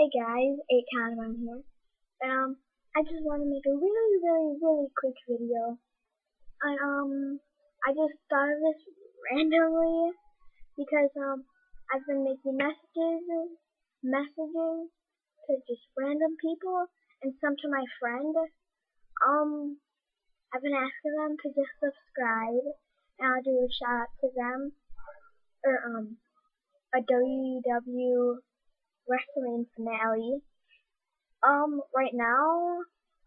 Hey guys, 8 Canavan here. Um, I just want to make a really, really, really quick video. I, um, I just thought of this randomly because, um, I've been making messages, messages to just random people and some to my friend. Um, I've been asking them to just subscribe and I'll do a shout out to them or, um, a WW wrestling finale. Um, right now,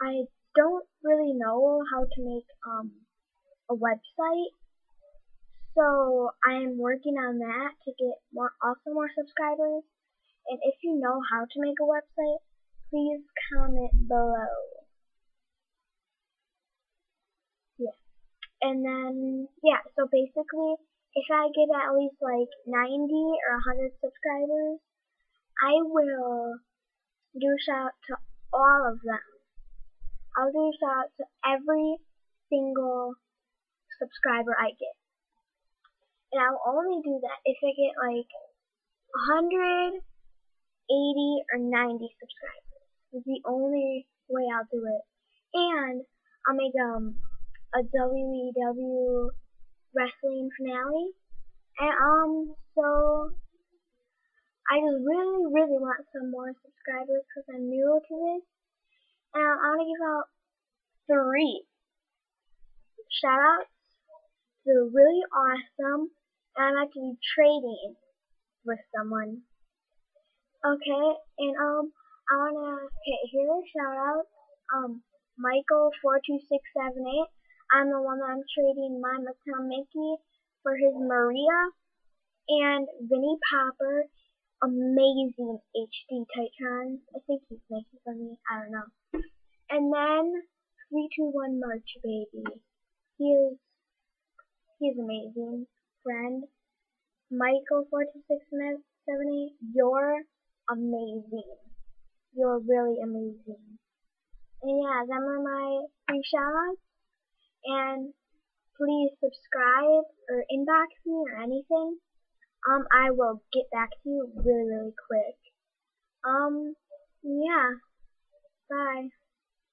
I don't really know how to make um a website, so I am working on that to get more, also more subscribers. And if you know how to make a website, please comment below. Yeah. And then, yeah, so basically, if I get at least like 90 or 100 subscribers, I will do out to all of them. I'll do out to every single subscriber I get. And I'll only do that if I get like 180 or 90 subscribers. It's the only way I'll do it. And I'll make um a WEW wrestling finale. And um so I just really, really want some more subscribers because I'm new to this. And I want to give out three shout outs. They're really awesome. And I'm actually trading with someone. Okay, and um, I wanna okay, here are shout outs. Um, Michael four two six seven eight. I'm the one that I'm trading my Mattel Mickie for his Maria, and Vinny Popper amazing HD Titans. I think he's making me. I don't know. And then 321 March Baby. He is he amazing. Friend. Michael 42678, you're amazing. You're really amazing. And yeah, them are my three shoutouts. And please subscribe or inbox me or anything um, I will get back to you really, really quick. Um, yeah. Bye.